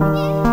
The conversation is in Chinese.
嗯。